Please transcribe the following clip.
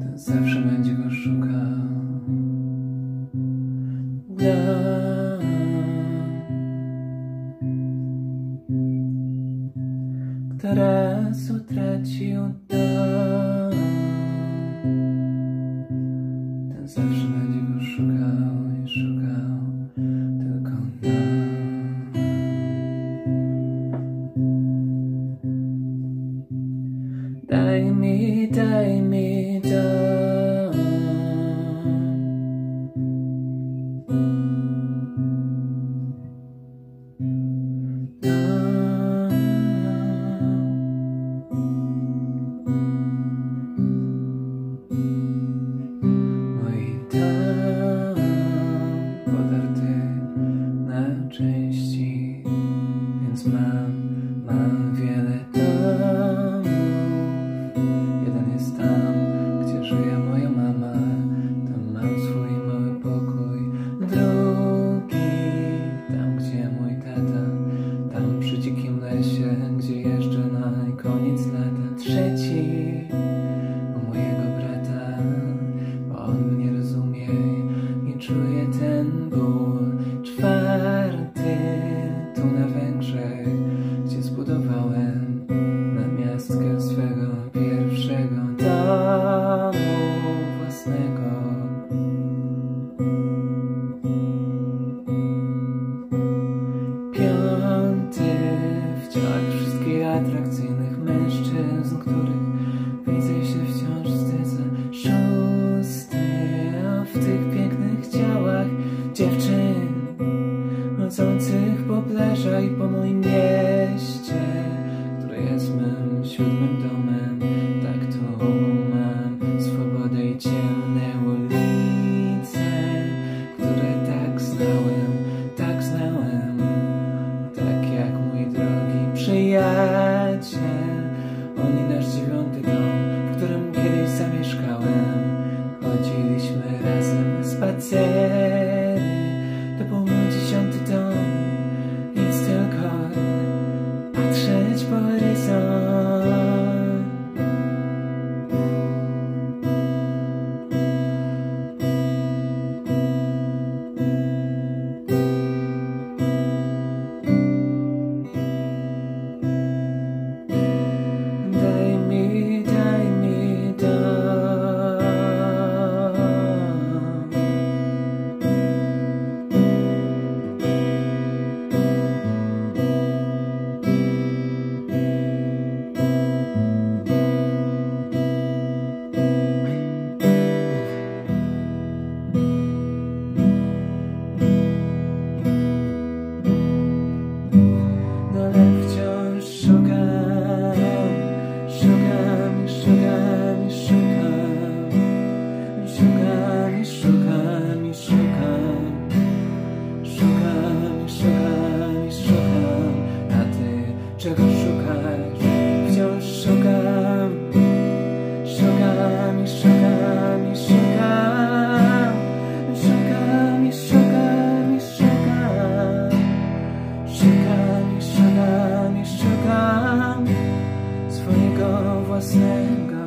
ten zawsze będzie go szukał. Dam, kto raz utracił dom, Daj mi, daj mi dom. Części, więc mam, mam żyje moja mama, tam mam swój mały pokój. Drugi, tam gdzie mój tata, tam przy dzikim lesie, atrakcyjnych mężczyzn, których widzę się wciąż wstydzę. Szósty w tych pięknych ciałach dziewczyn chodzących po plażach i po moim mieście, które jest mym siódmym domem. snake